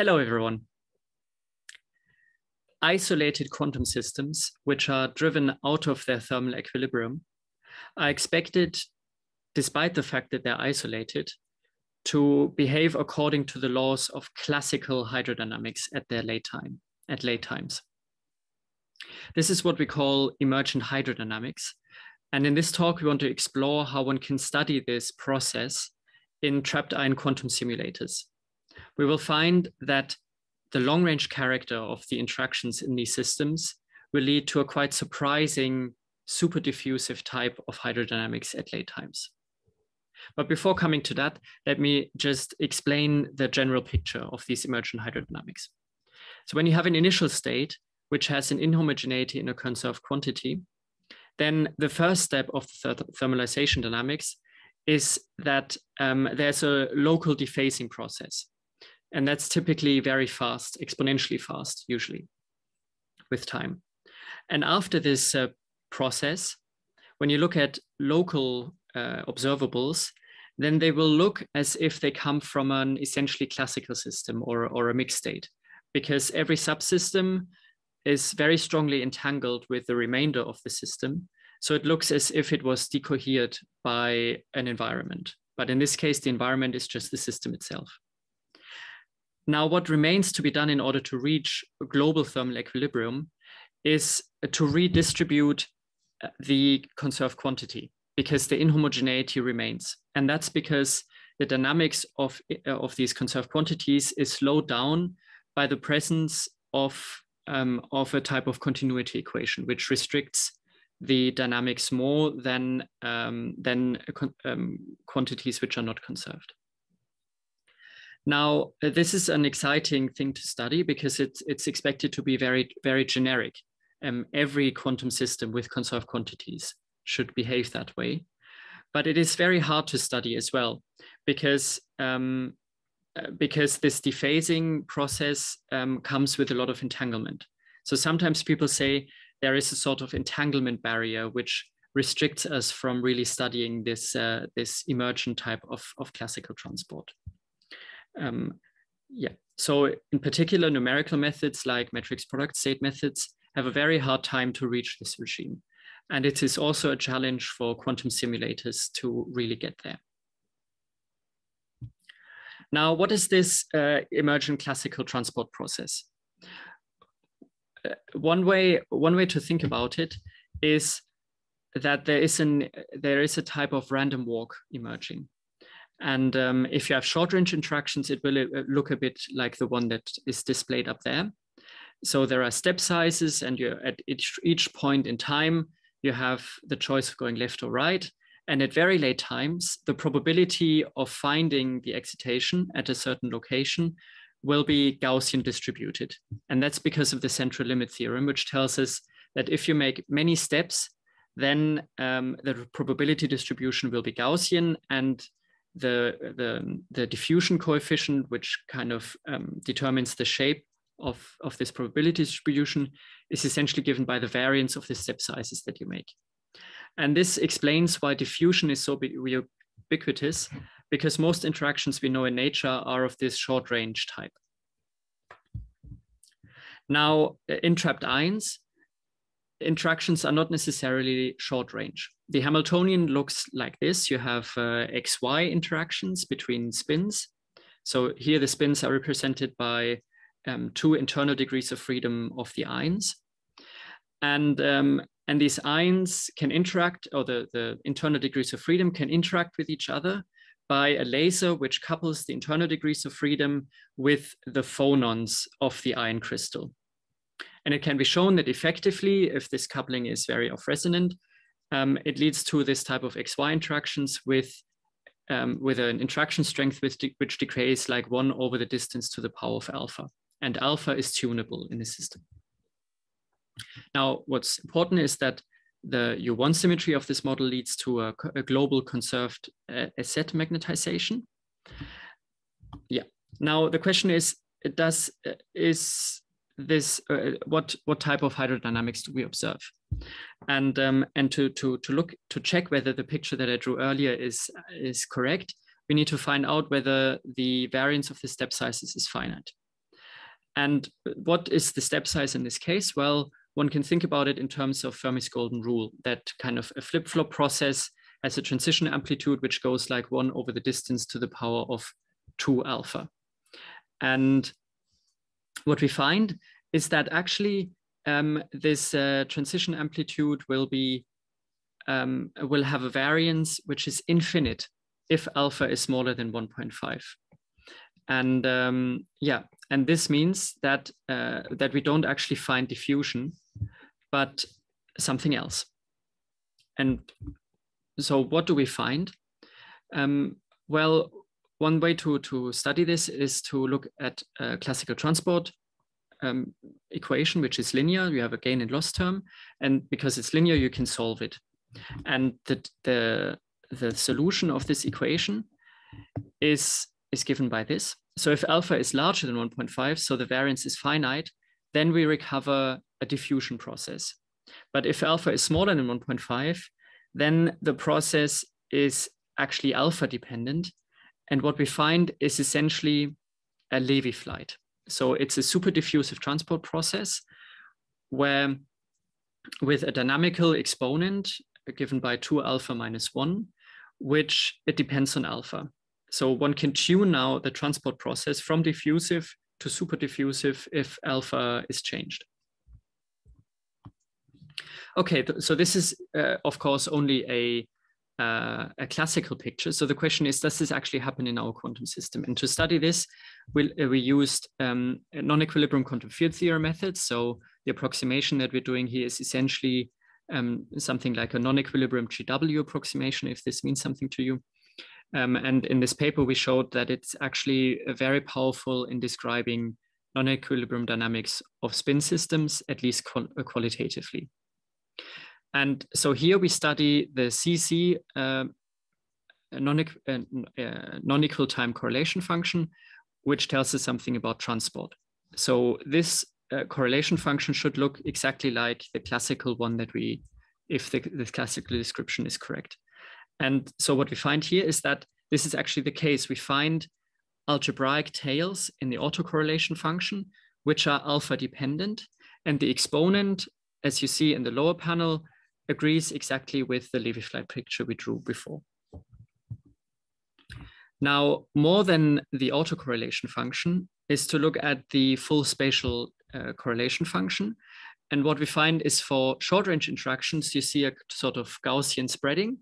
Hello, everyone. Isolated quantum systems, which are driven out of their thermal equilibrium, are expected, despite the fact that they're isolated, to behave according to the laws of classical hydrodynamics at their late time, at late times. This is what we call emergent hydrodynamics. And in this talk, we want to explore how one can study this process in trapped ion quantum simulators. We will find that the long range character of the interactions in these systems will lead to a quite surprising super diffusive type of hydrodynamics at late times. But before coming to that, let me just explain the general picture of these emergent hydrodynamics. So when you have an initial state, which has an inhomogeneity in a conserved quantity, then the first step of the thermalization dynamics is that um, there's a local dephasing process. And that's typically very fast, exponentially fast, usually with time. And after this uh, process, when you look at local uh, observables, then they will look as if they come from an essentially classical system or, or a mixed state, because every subsystem is very strongly entangled with the remainder of the system. So it looks as if it was decohered by an environment. But in this case, the environment is just the system itself. Now, what remains to be done in order to reach global thermal equilibrium is to redistribute uh, the conserved quantity because the inhomogeneity remains. And that's because the dynamics of, uh, of these conserved quantities is slowed down by the presence of, um, of a type of continuity equation, which restricts the dynamics more than, um, than um, quantities which are not conserved. Now, uh, this is an exciting thing to study because it's, it's expected to be very, very generic. Um, every quantum system with conserved quantities should behave that way. But it is very hard to study as well because, um, uh, because this dephasing process um, comes with a lot of entanglement. So sometimes people say there is a sort of entanglement barrier which restricts us from really studying this, uh, this emergent type of, of classical transport. Um, yeah, so in particular, numerical methods like matrix product state methods have a very hard time to reach this regime. And it is also a challenge for quantum simulators to really get there. Now, what is this uh, emergent classical transport process? Uh, one way, one way to think about it is that there is an there is a type of random walk emerging. And um, if you have short range interactions, it will uh, look a bit like the one that is displayed up there. So there are step sizes and you're at each, each point in time, you have the choice of going left or right. And at very late times, the probability of finding the excitation at a certain location will be Gaussian distributed. And that's because of the central limit theorem, which tells us that if you make many steps, then um, the probability distribution will be Gaussian and the, the, the diffusion coefficient, which kind of um, determines the shape of, of this probability distribution, is essentially given by the variance of the step sizes that you make. And this explains why diffusion is so ubiquitous, because most interactions we know in nature are of this short range type. Now, in trapped ions, interactions are not necessarily short range. The Hamiltonian looks like this. You have uh, XY interactions between spins. So here the spins are represented by um, two internal degrees of freedom of the ions. And, um, and these ions can interact, or the, the internal degrees of freedom can interact with each other by a laser which couples the internal degrees of freedom with the phonons of the ion crystal. And it can be shown that effectively, if this coupling is very off resonant, um, it leads to this type of XY interactions with, um, with an interaction strength which, de which decays like one over the distance to the power of alpha. And alpha is tunable in the system. Now, what's important is that the U1 symmetry of this model leads to a, a global conserved uh, asset magnetization. Yeah. Now the question is, it does uh, is this uh, what what type of hydrodynamics do we observe and um, and to to to look to check whether the picture that i drew earlier is is correct we need to find out whether the variance of the step sizes is finite And what is the step size in this case? Well, one can think about it in terms of Fermi's golden rule, that kind of a flip-flop process has a transition amplitude which goes like one over the distance to the power of two alpha. And what we find is that actually um, this uh, transition amplitude will be um, will have a variance which is infinite if alpha is smaller than 1.5. And um, yeah, and this means that uh, that we don't actually find diffusion, but something else. And so what do we find? Um, well, one way to, to study this is to look at a classical transport um, equation, which is linear. You have a gain and loss term. And because it's linear, you can solve it. And the, the, the solution of this equation is, is given by this. So if alpha is larger than 1.5, so the variance is finite, then we recover a diffusion process. But if alpha is smaller than 1.5, then the process is actually alpha dependent. And what we find is essentially a Levy flight. So it's a super diffusive transport process where with a dynamical exponent given by 2 alpha minus 1, which it depends on alpha. So one can tune now the transport process from diffusive to super diffusive if alpha is changed. Okay, so this is, uh, of course, only a, uh, a classical picture. So the question is, does this actually happen in our quantum system? And to study this, we, uh, we used um, non-equilibrium quantum field theory methods. So the approximation that we're doing here is essentially um, something like a non-equilibrium GW approximation, if this means something to you. Um, and in this paper, we showed that it's actually very powerful in describing non-equilibrium dynamics of spin systems, at least qual qualitatively. And so here we study the CC uh, non-equal uh, uh, non time correlation function, which tells us something about transport. So this uh, correlation function should look exactly like the classical one that we, if the, the classical description is correct. And so what we find here is that this is actually the case. We find algebraic tails in the autocorrelation function, which are alpha dependent. And the exponent, as you see in the lower panel, agrees exactly with the Levy flight picture we drew before. Now, more than the autocorrelation function is to look at the full spatial uh, correlation function. And what we find is for short range interactions, you see a sort of Gaussian spreading.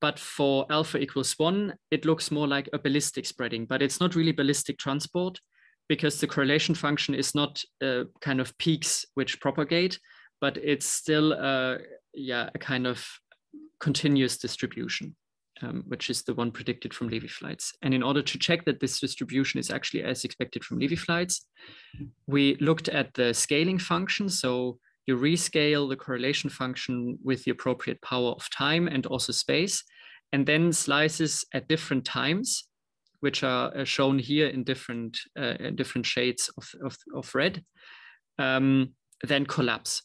But for alpha equals one, it looks more like a ballistic spreading, but it's not really ballistic transport because the correlation function is not uh, kind of peaks which propagate, but it's still uh, yeah, a kind of continuous distribution, um, which is the one predicted from Levy flights. And in order to check that this distribution is actually as expected from Levy flights, we looked at the scaling function. So you rescale the correlation function with the appropriate power of time and also space, and then slices at different times, which are shown here in different, uh, different shades of, of, of red, um, then collapse.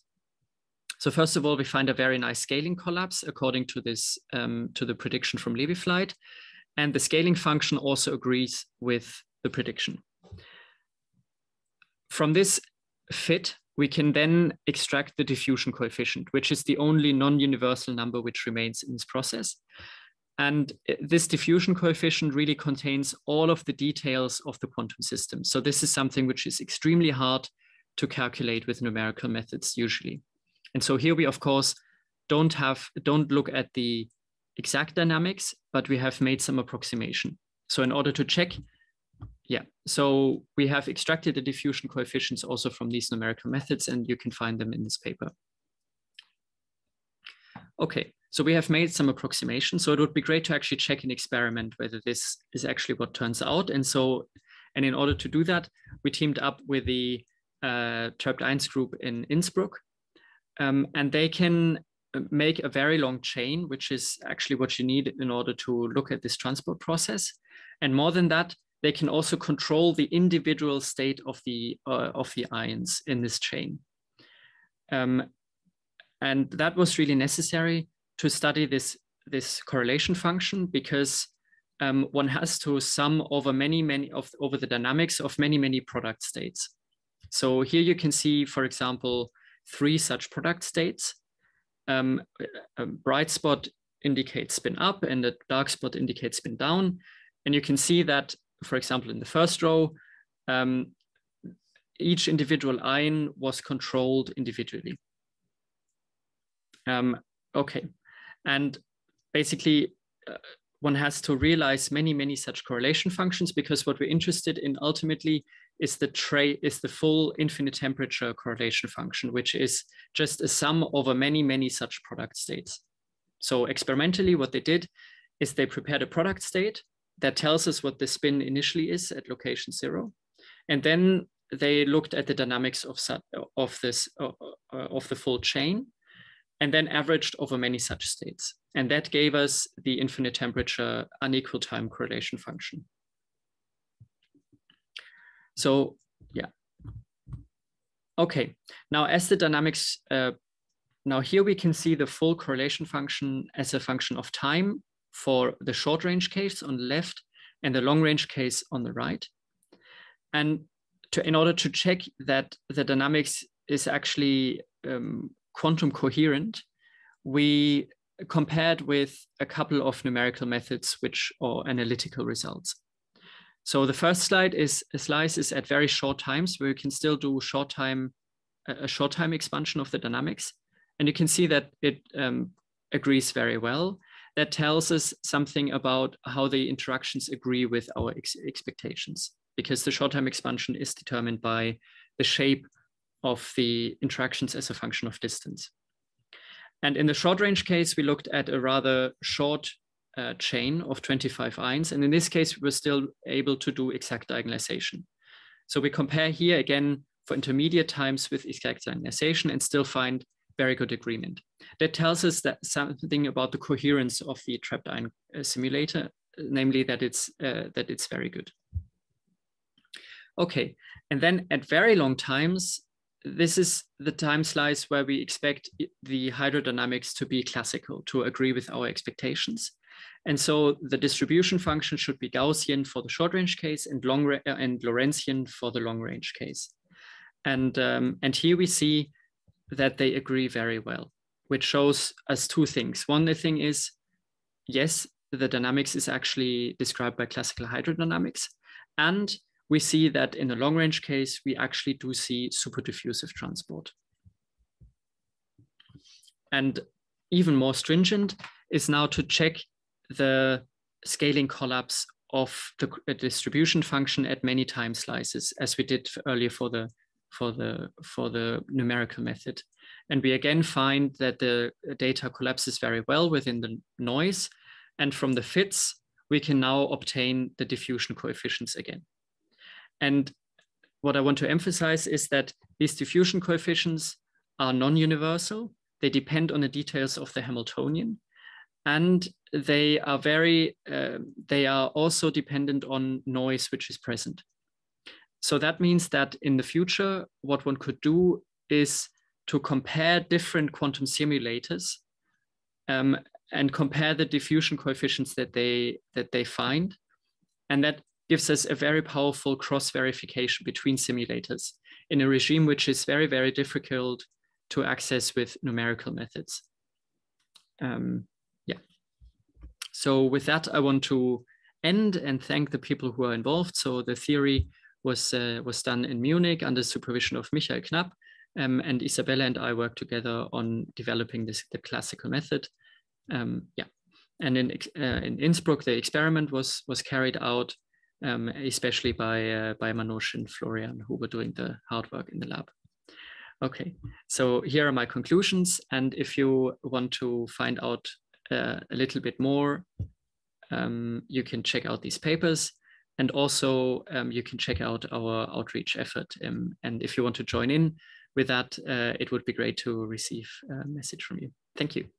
So first of all, we find a very nice scaling collapse according to this, um, to the prediction from Levy flight. And the scaling function also agrees with the prediction. From this fit, we can then extract the diffusion coefficient, which is the only non-universal number which remains in this process. And this diffusion coefficient really contains all of the details of the quantum system. So this is something which is extremely hard to calculate with numerical methods usually. And so here we, of course, don't have, don't look at the exact dynamics, but we have made some approximation. So in order to check yeah, so we have extracted the diffusion coefficients also from these numerical methods, and you can find them in this paper. Okay, so we have made some approximation. So it would be great to actually check an experiment whether this is actually what turns out. And so, and in order to do that, we teamed up with the uh, Trapped group in Innsbruck, um, and they can uh, make a very long chain, which is actually what you need in order to look at this transport process. And more than that, they can also control the individual state of the uh, of the ions in this chain. Um, and that was really necessary to study this this correlation function because um, one has to sum over many many of over the dynamics of many many product states. So here you can see, for example, three such product states. Um, a bright spot indicates spin up and a dark spot indicates spin down. And you can see that, for example, in the first row, um, each individual ion was controlled individually. Um, okay, and basically uh, one has to realize many, many such correlation functions because what we're interested in ultimately is the is the full infinite temperature correlation function, which is just a sum over many, many such product states. So experimentally, what they did is they prepared a product state that tells us what the spin initially is at location zero. And then they looked at the dynamics of, of this uh, of the full chain and then averaged over many such states. And that gave us the infinite temperature unequal time correlation function. So yeah. Okay, now as the dynamics, uh, now here we can see the full correlation function as a function of time for the short range case on the left and the long range case on the right. And to, in order to check that the dynamics is actually um, quantum coherent, we compared with a couple of numerical methods which are analytical results. So the first slide is a slice is at very short times where you can still do short time, a short time expansion of the dynamics. And you can see that it um, agrees very well. That tells us something about how the interactions agree with our ex expectations because the short time expansion is determined by the shape of the interactions as a function of distance. And in the short range case, we looked at a rather short uh, chain of 25 ions. And in this case, we're still able to do exact diagonalization. So we compare here again for intermediate times with exact diagonalization and still find very good agreement. That tells us that something about the coherence of the trapped ion uh, simulator, namely that it's, uh, that it's very good. Okay, and then at very long times, this is the time slice where we expect the hydrodynamics to be classical, to agree with our expectations. And so the distribution function should be Gaussian for the short range case and, long uh, and Lorentzian for the long range case. And, um, and here we see that they agree very well, which shows us two things. One thing is, yes, the dynamics is actually described by classical hydrodynamics. And we see that in the long range case, we actually do see super diffusive transport. And even more stringent is now to check the scaling collapse of the distribution function at many time slices, as we did earlier for the for the for the numerical method. And we again find that the data collapses very well within the noise. And from the fits, we can now obtain the diffusion coefficients again. And what I want to emphasize is that these diffusion coefficients are non-universal. They depend on the details of the Hamiltonian. And they are very, uh, they are also dependent on noise which is present. So that means that in the future, what one could do is to compare different quantum simulators um, and compare the diffusion coefficients that they that they find, and that gives us a very powerful cross verification between simulators in a regime which is very, very difficult to access with numerical methods. Um. So with that, I want to end and thank the people who are involved. So the theory was, uh, was done in Munich under supervision of Michael Knap, um, and Isabella and I worked together on developing this the classical method. Um, yeah, and in uh, in Innsbruck, the experiment was was carried out um, especially by uh, by Manoj and Florian, who were doing the hard work in the lab. Okay, so here are my conclusions. And if you want to find out uh, a little bit more, um, you can check out these papers. And also um, you can check out our outreach effort. Um, and if you want to join in with that, uh, it would be great to receive a message from you. Thank you.